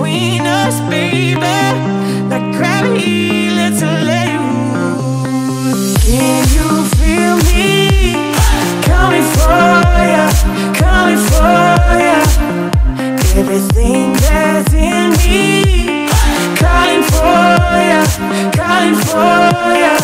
us, baby. Like gravity, let's let it. Can you feel me coming for ya, coming for ya? Everything that's in me, calling for ya, calling for ya.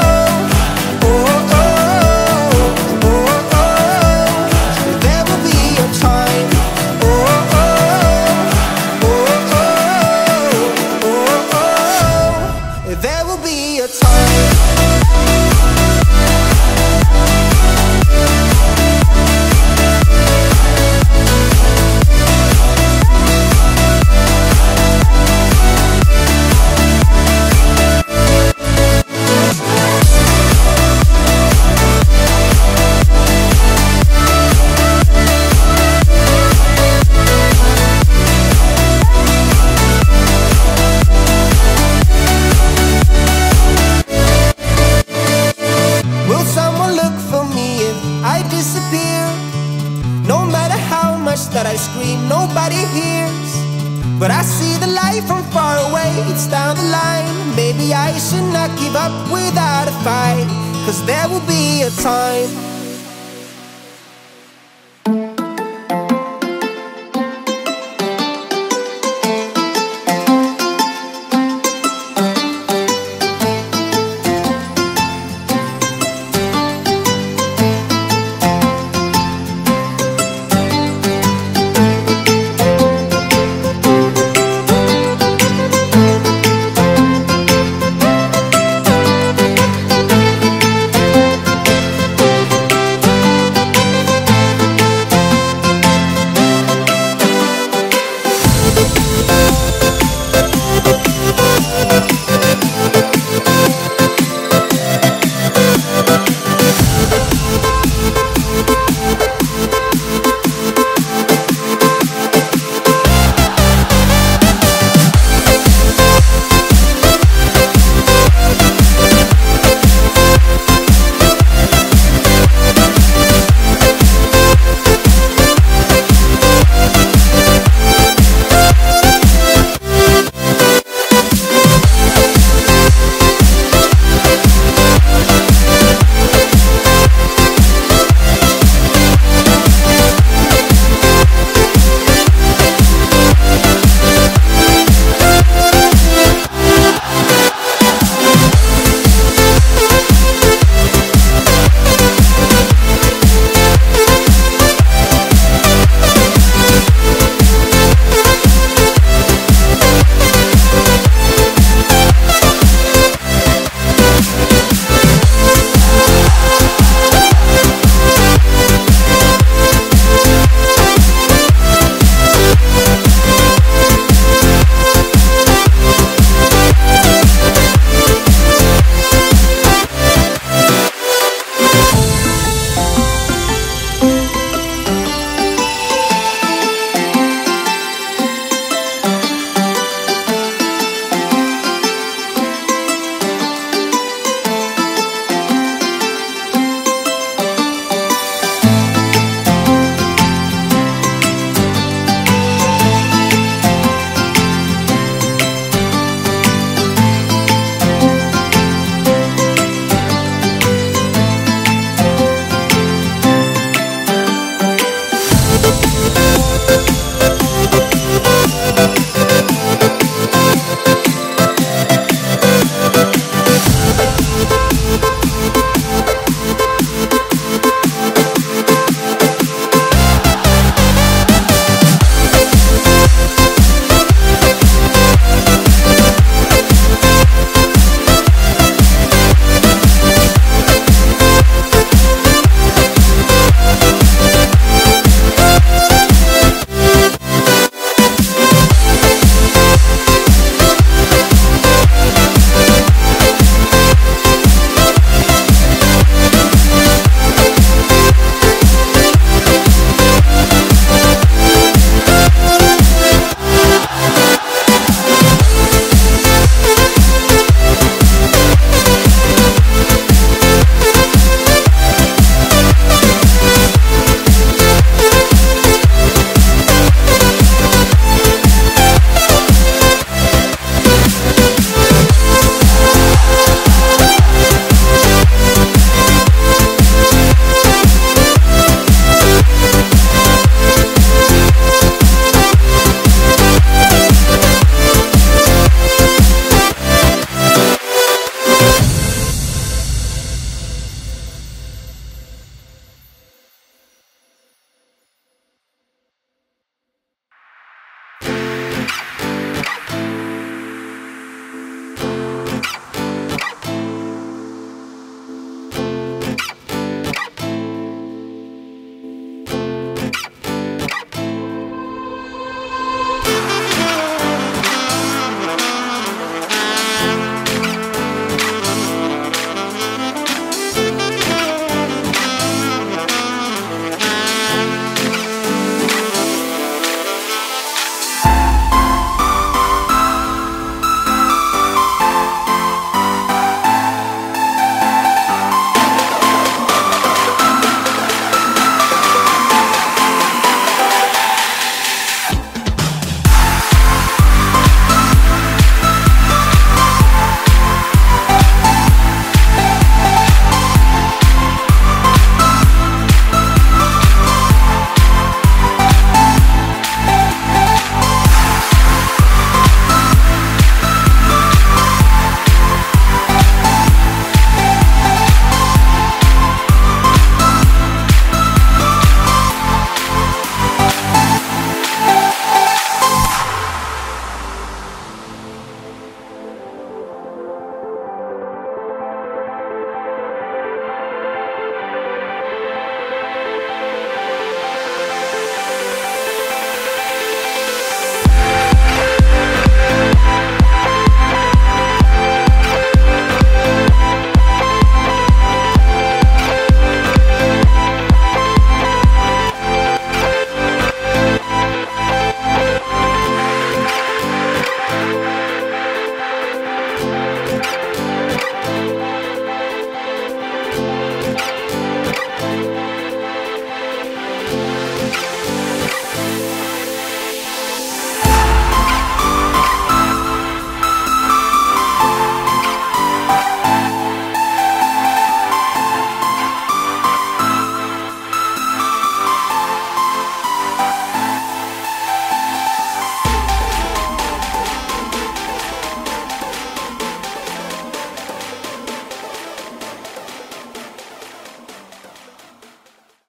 give up without a fight, cause there will be a time